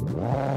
Wow.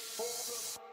for the